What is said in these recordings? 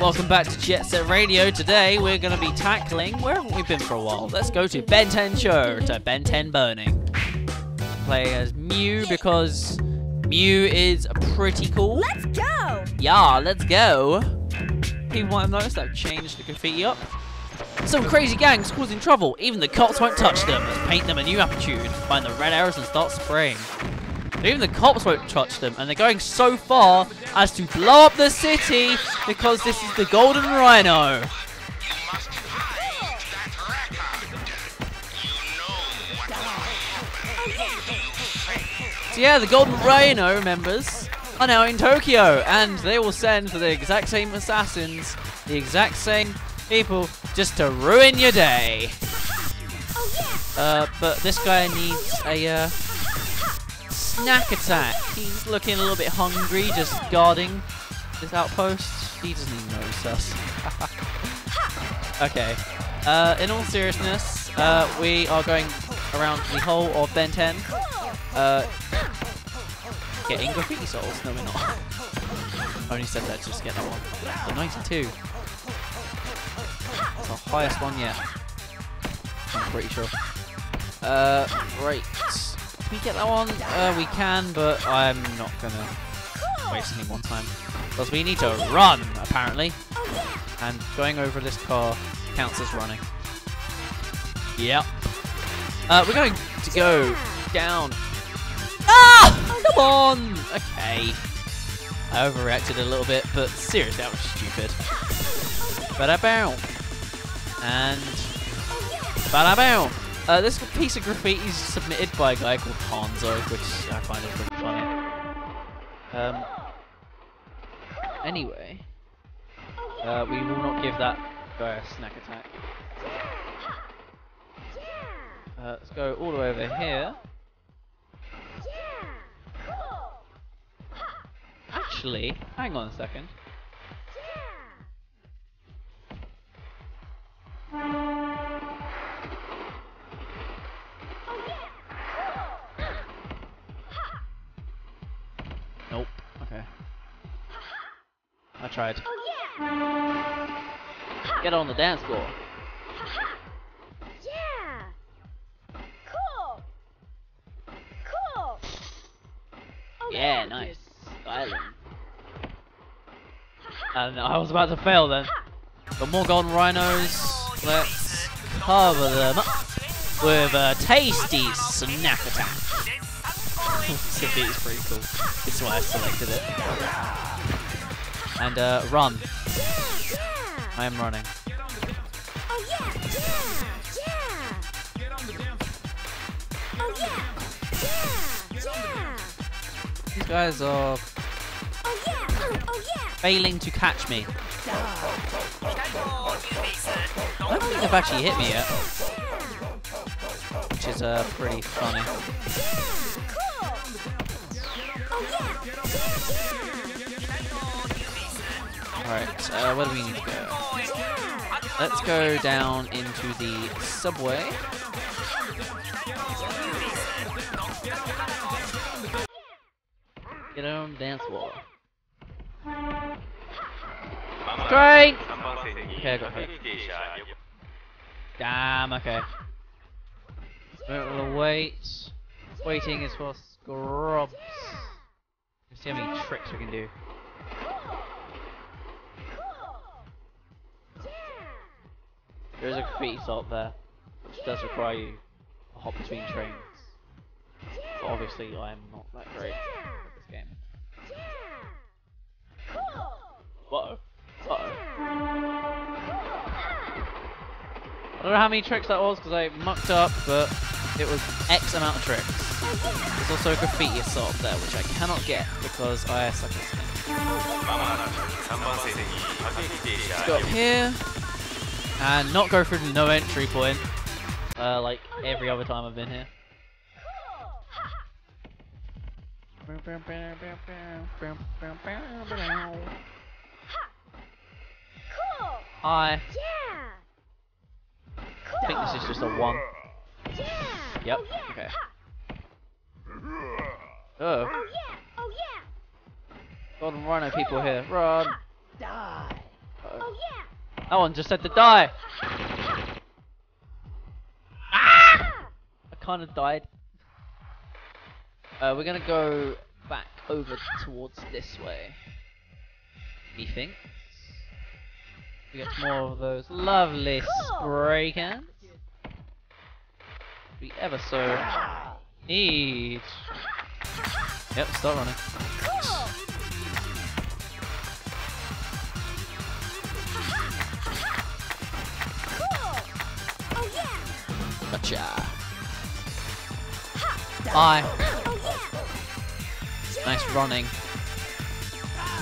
Welcome back to Jet Set Radio. Today we're going to be tackling. Where haven't we been for a while? Let's go to Benten-cho to Benten Burning. Play as Mew because Mew is pretty cool. Let's go! Yeah, let's go. People might have noticed I've changed the graffiti up. Some crazy gangs causing trouble. Even the cops won't touch them. Let's paint them a new attitude. Find the red arrows and start spraying. Even the cops won't touch them, and they're going so far as to blow up the city because this is the Golden Rhino. So yeah, the Golden Rhino members are now in Tokyo, and they will send for the exact same assassins, the exact same people, just to ruin your day. Uh, but this guy needs a uh, snack attack. He's looking a little bit hungry, just guarding this outpost. He doesn't even notice us. okay. Uh, in all seriousness, uh, we are going around the whole of Benten. Uh, getting graffiti souls. No, we're not. Only said that just to get that one. The 92. It's the highest one yet. I'm pretty sure. Uh, right. Can we get that one? Uh, we can, but I'm not gonna waste any more time. Because we need to run, apparently. And going over this car counts as running. Yep. Uh, we're going to go down. Ah! Come on! Okay. I overreacted a little bit, but seriously, that was stupid. Bada bow. And. Bow. Uh, this piece of graffiti is submitted by a guy called Hanzo, which I find is pretty funny. Um, anyway, uh, we will not give that guy a snack attack. Uh, let's go all the way over here. Actually, hang on a second. Nope. I tried. Get on the dance floor. Yeah! Cool! Cool! Oh, Yeah, nice. Island. And I was about to fail then. But more golden rhinos. Let's cover them up with a tasty snack attack. City is pretty cool. That's why I selected it. And uh, run. I am running. Oh yeah! Yeah! Yeah! Oh yeah! Yeah! Yeah! These guys are Oh yeah! Oh yeah! failing to catch me. I don't think they've actually hit me yet. Which is uh, pretty funny. Alright, uh, where do we need to go? Let's go down into the subway. Get on dance floor. Great! Okay, I got hit. Damn, okay. We'll wait. Waiting is for scrubs. Let's see how many tricks we can do. There is a graffiti soul there, which does require you to hop between trains. But obviously, I am not that great at this game. Uh-oh. Uh-oh. I don't know how many tricks that was because I mucked up, but it was X amount of tricks. There's also a graffiti assault there, which I cannot get because I suck at spinning. Let's go up here and not go through the no entry point, uh, like every other time I've been here. Hi. Yeah! I think this is just a one. Yep. Okay. Oh, Oh golden rhino people here. Run. Die! Uh Oh yeah. That one just had to die. Ah! I kind of died. Uh, we're gonna go back over towards this way. Methinks. We get more of those lovely spray cans. We ever so need. Yep, start running. Gotcha. Bye. Oh. Nice running.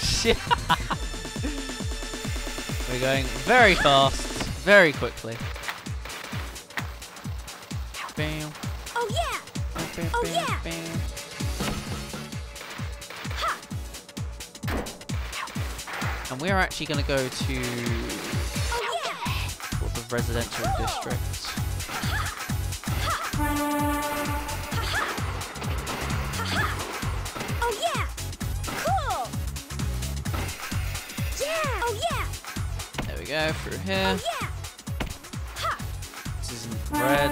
Shit. We're going very fast, very quickly. Bam, Oh yeah. bam, Oh, yeah. bam. Ha. And we're actually going to go to Oh yeah. of residential district. Through here. Oh yeah. This isn't red.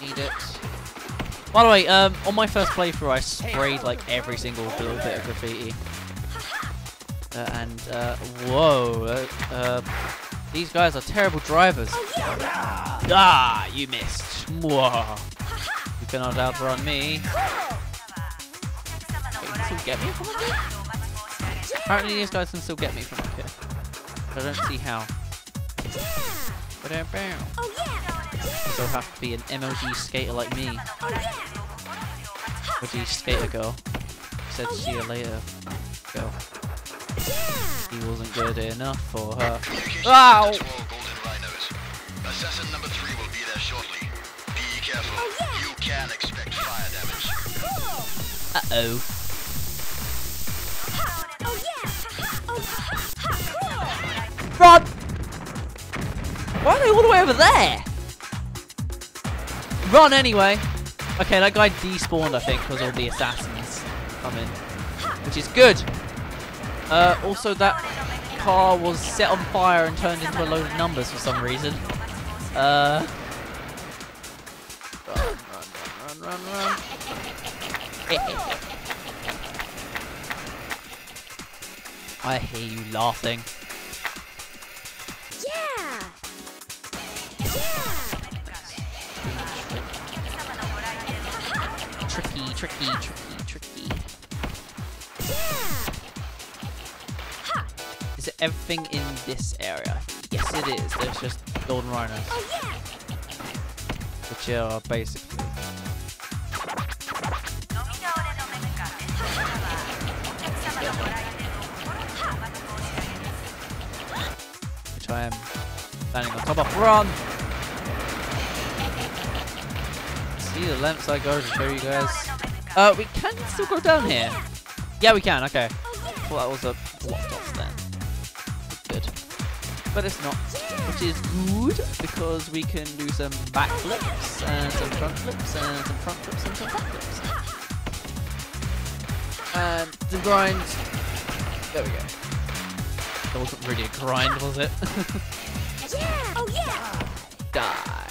Need it. By the way, um, on my first playthrough, I sprayed like every single little bit of graffiti. Uh, and uh, whoa, uh, uh, these guys are terrible drivers. Oh yeah. Ah, you missed. Mwah. You cannot outrun me. Wait, can still get me from? Apparently, these guys can still get me from up here. I don't see how. Yeah. Ba-dam-bam. Oh yeah. So have to be an MLG skater like me. Oh yeah. MLG skater girl. Said oh, see you later, girl. Yeah. He wasn't good enough for her. Communication Ow! to all golden rhinos. Assassin number three will be there shortly. Be careful. Oh, yeah. You can expect fire damage. Cool. Why are they all the way over there? Run anyway. Okay, that guy despawned, I think, because all the assassins come in, which is good. Uh, also, that car was set on fire and turned into a load of numbers for some reason. Uh. Run, run, run, run, run, run. I hear you laughing. Is it everything in this area? Yes, it is. There's just golden rhinos, Oh yeah. which are basically. Which I am standing on top of. Run! See the lamps I go to show you guys. Uh, we can still go down here. Yeah, we can. Okay. Thought that was a But it's not. Which is good because we can do some backflips and some front flips and some front flips and some back flips. And the grind. There we go. That wasn't really a grind, was it? Yeah. Oh yeah. Die.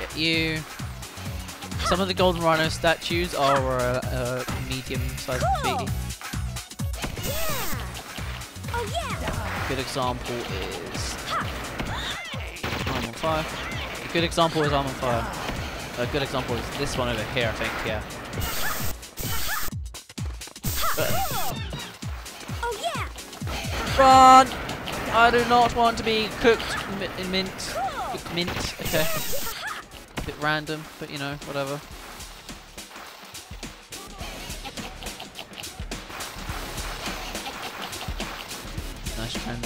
Get you. Some of the golden rhino statues are uh, uh, medium-sized Cool. graffiti. Yeah. good example is Arm on Fire. A good example is Arm on Fire. A good example is this one over here, I think, yeah. Oh yeah. Run! I do not want to be cooked in mint. Cooked mint, okay. Bit random, but you know, whatever.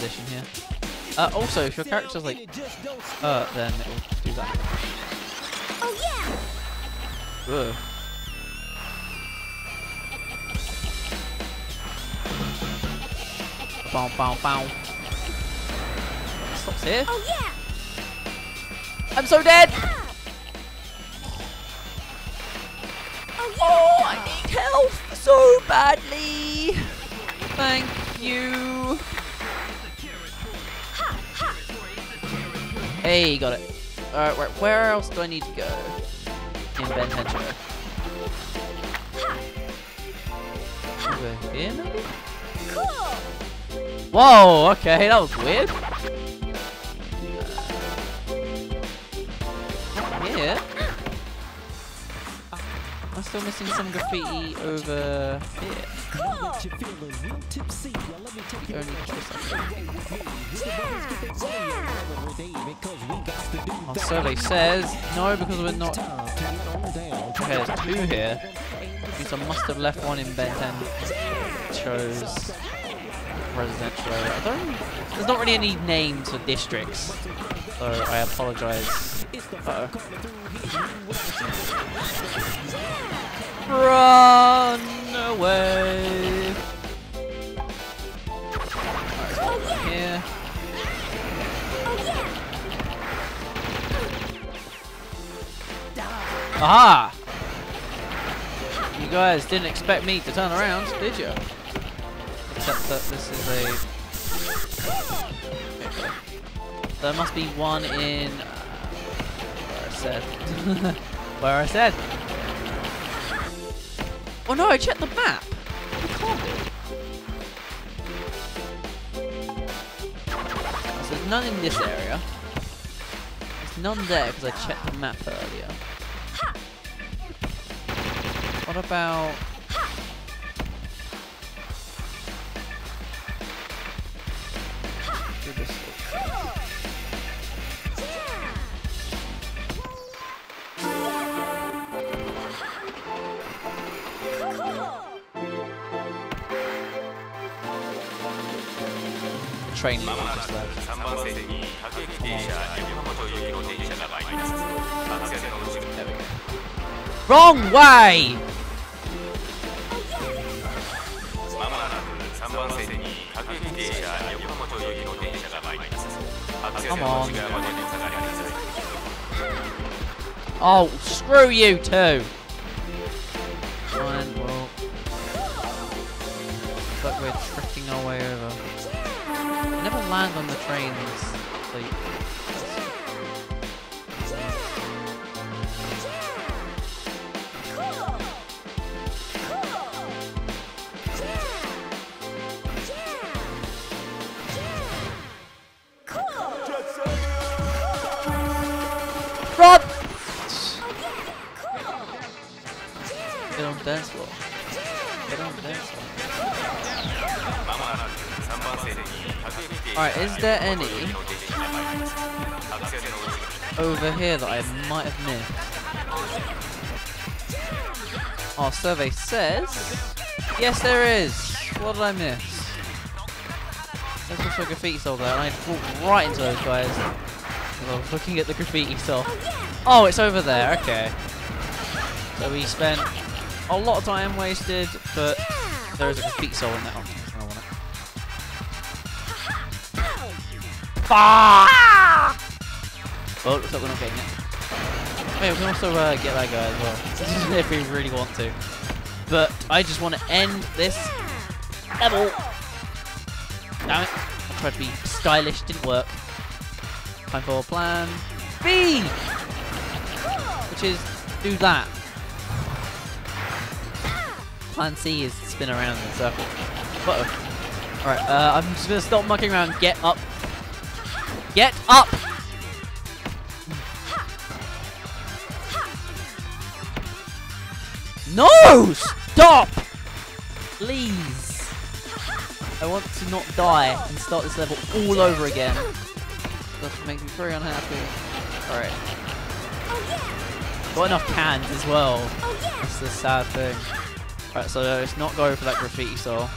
Transition here. Uh, also, if your character's like uh, then it will do that. Oh yeah. Ugh. Bow, bow, bow. Stops here. Oh yeah. I'm so dead! Oh yeah. Oh, I need help so badly! Thank you. Hey, got it. Alright, right, where else do I need to go? In Ben. Over here, maybe? Cool. Whoa, okay, that was weird. Uh, here? I'm still missing some graffiti over here. Cool. The. Our survey says no because we're not. There's two here. Means I must have left one in Benten. Chose residential area. There's not really any names for districts, so I apologise. Uh -oh. Run away. Here. Oh yeah. Aha! You guys didn't expect me to turn around, did you? Except that this is a... There must be one in... Uh, where I said. where I said. Oh no, I checked the map! Can't do. So there's none in this area. There's none there because I checked the map earlier. What about... train just. Wrong way! Come on. Oh, screw you too. On the trains. Alright, is there any over here that I might have missed? Our survey says... Yes, there is! What did I miss? There's also a graffiti soul there, and I walked right into those guys. I was looking at the graffiti soul. Oh, it's over there, okay. So we spent a lot of time wasted, but there is a graffiti soul in that Fuck! Well, looks like we're not getting it. Wait, we can also uh, get that guy as well, if we really want to. But I just want to end this level. Damn it! I tried to be stylish, didn't work. Time for plan B, which is do that. Plan C is spin around in a circle. Alright, uh, I'm just gonna stop mucking around. Get up. Get up! No! Stop! Please. I want to not die and start this level all over again. That makes me very unhappy. Alright. Got enough cans as well. That's the sad thing. Alright, so let's not go for that graffiti soul.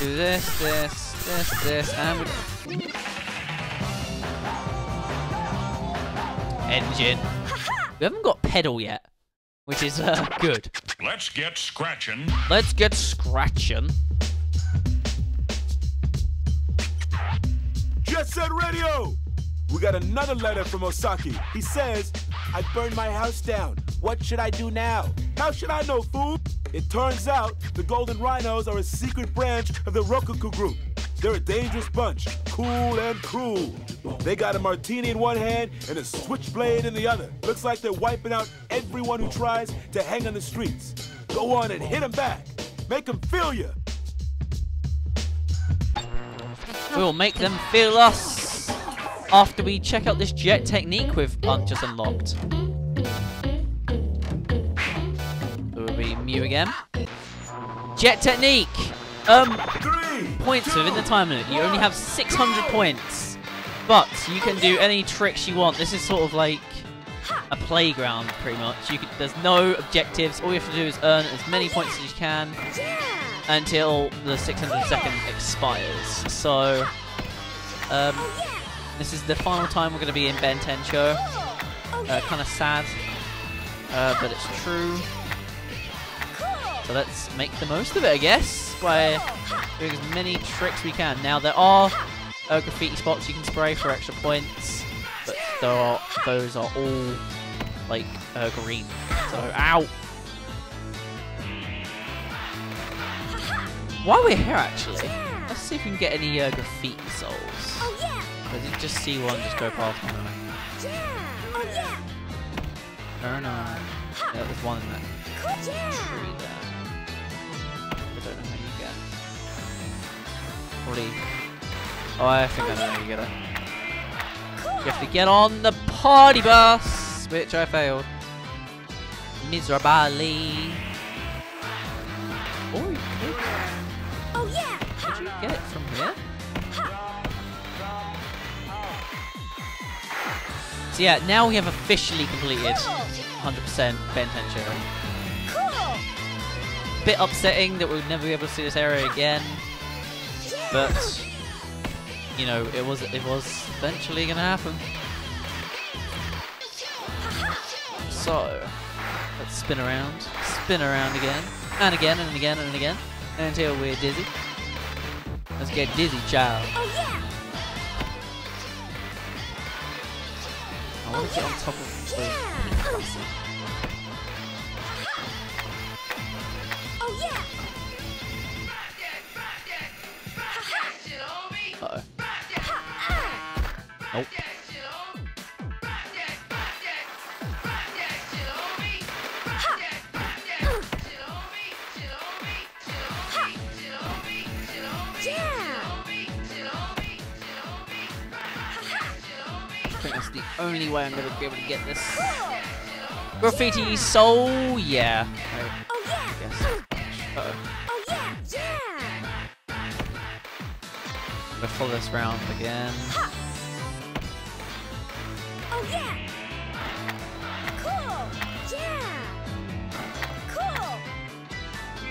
Do this, this, this, this, and Engine. We haven't got pedal yet, which is uh, good. Let's get scratching. Let's get scratching. Jet Set Radio! We got another letter from Osaki. He says, I burned my house down. What should I do now? How should I know, fool? It turns out the Golden Rhinos are a secret branch of the Rokkaku group. They're a dangerous bunch, cool and cruel. They got a martini in one hand and a switchblade in the other. Looks like they're wiping out everyone who tries to hang on the streets. Go on and hit them back. Make them feel you. We'll make them feel us after we check out this jet technique we've un- just unlocked. It will be Mew again. Jet technique! Um, Three. Points within the time limit. You only have 600 points, but you can do any tricks you want. This is sort of like a playground, pretty much. You can, there's no objectives. All you have to do is earn as many points as you can until the 600 second expires. So, um, this is the final time we're going to be in Benten-cho. Oh Uh, kind of sad, uh, but it's true. So let's make the most of it, I guess, by doing as many tricks we can. Now there are uh, graffiti spots you can spray for extra points, but there are, those are all like uh, green. So ow! While we're here, actually, let's see if we can get any uh, graffiti souls. Oh yeah. I did just see one just go past my Yeah. Oh yeah. No, no. Yeah, there's one in that tree there. I don't know how you get. Probably. Oh, I think I know how you get it. You have to get on the party bus, which I failed miserably. Oh, you Oh yeah. could you get it from here? So yeah, now we have officially completed 100% Benten-cho. Cool. Bit upsetting that we'll never be able to see this area again, but you know it was it was eventually gonna happen. So let's spin around, spin around again, and again, and again, and again, until we're dizzy. Let's get dizzy, child. Oh yeah. I want to get on top of those. Oh, yeah. Nope. Yeah. I think that's the only way I'm gonna be able to get this. Graffiti soul, yeah. I Oh yeah. Uh oh. Oh yeah. Yeah. Follow this round again. Oh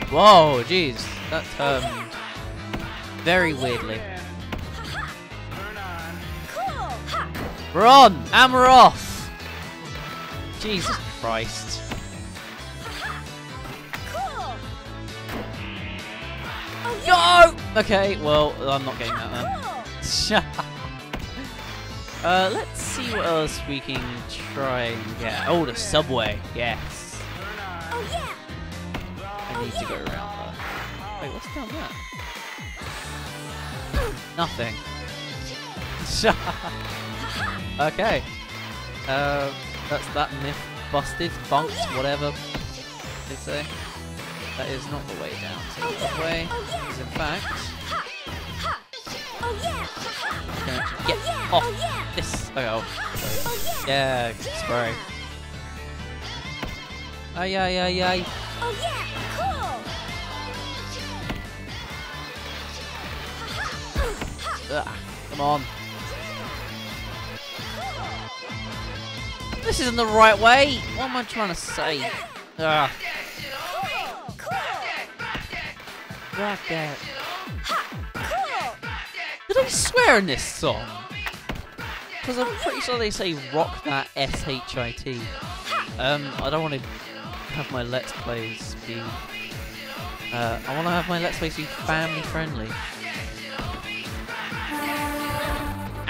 Whoa, jeez. That turned very weirdly. We're on! And we're off! Jesus Christ. No! Okay, well, I'm not getting that then. Uh, let's see what else we can try and get. Oh, the subway. Yes. Oh yeah. I need to go around there. Wait, what's down there? Nothing. okay. Uh, that's that myth busted, bunked, whatever they say. That is not the way down. So the way is in fact Oh yeah. gonna actually get yeah. off Oh yeah. this. Oh, Oh yeah. yeah, spray. Ay ay ay ay. Oh yeah. Cool. Ugh, come on. This isn't the right way. What am I trying to say? Right there. Cool. Did I swear in this song? Because I'm pretty sure they say rock that S H I T. Um, I don't want to have my let's plays be. Uh, I want to have my let's plays be family friendly.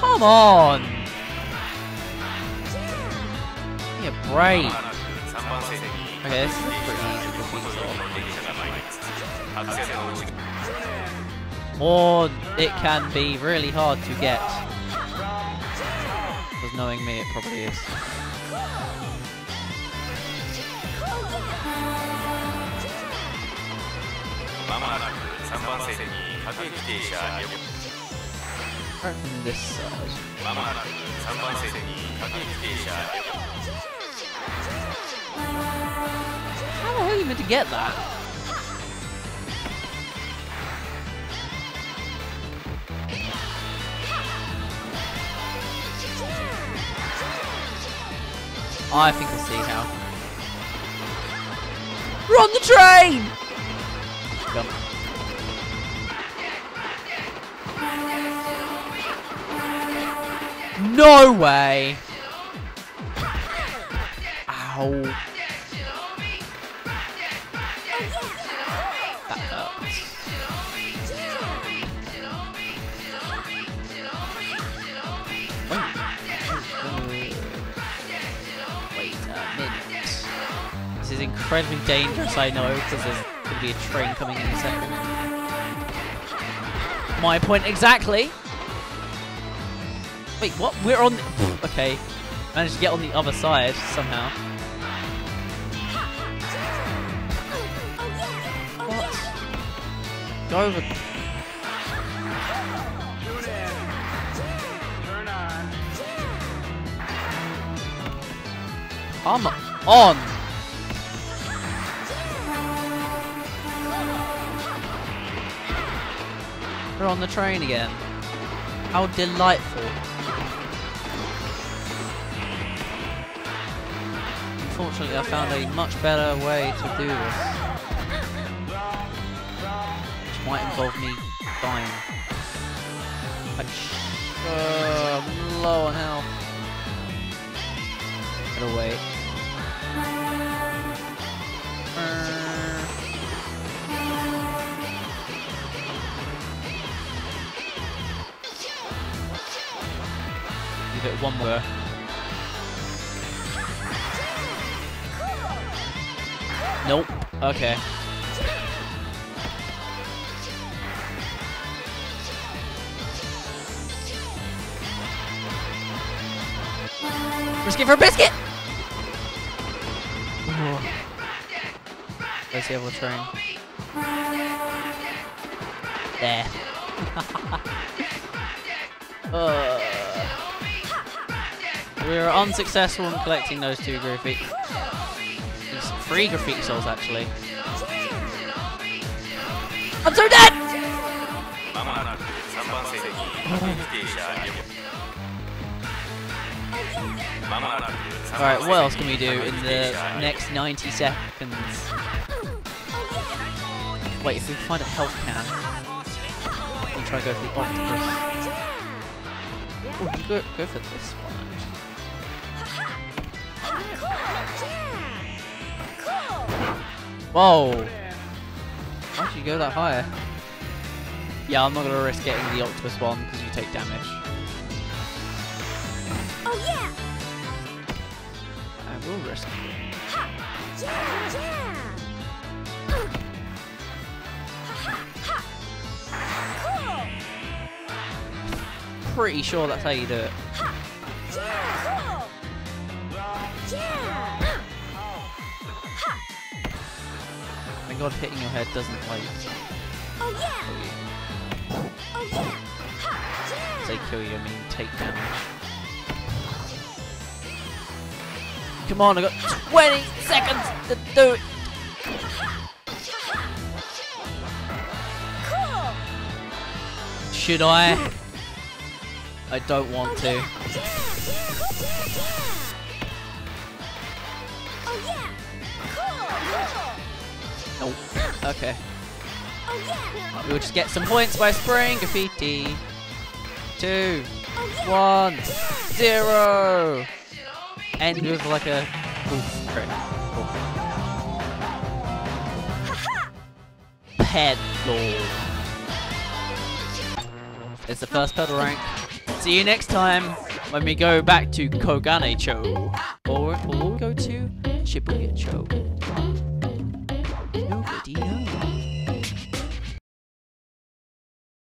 Come on. Give me a ま break. もなく3番線に Okay, this is pretty 横 easy. 浜町行きの電車が参りますアクセスの内 Or it can be really hard to get. Because knowing me, it probably is. まもなく3番線に各駅停車横 Right this uh, side. How the hell are you meant to get that? I think I see how. Run the train! No way! Ow. That hurts. Wait a minute. This is incredibly dangerous, I know, because there's going to be a train coming in a second. My point exactly! Wait, what? We're on... Okay. Managed to get on the other side, somehow. What? Go over... Come on! We're on the train again. How delightful. Unfortunately, I found a much better way to do this. Which might involve me dying. I uh, I'm low on health. Gotta wait. Give it one more. Okay. Risk it for a biscuit! Where's the other train? There. uh, we were unsuccessful in collecting those two graffiti three graffiti souls actually. I'm so dead! Alright, what else can we do in the next 90 seconds? Wait, if we find a health can, we try to go for the octopus. Ooh, go, go for this one. Whoa! Why'd you go that high? Yeah, I'm not gonna risk getting the octopus one because you take damage. Oh yeah! I will risk it. Yeah, yeah! Cool! Pretty sure that's how you do it. God hitting your head doesn't like Oh yeah! kill you. Oh yeah! Say kill you, I mean take damage. Come on, I got 20 seconds to do it. Cool! Should I? I don't want oh, to. Nope. Okay. Oh. We'll just get some points by spraying graffiti. Two, Oh one, zero. End with like a oof, crit. Pedal. It's the first pedal rank. See you next time when we go back to Kogane-cho. Or, or we'll go to Shibuya-cho. Nobody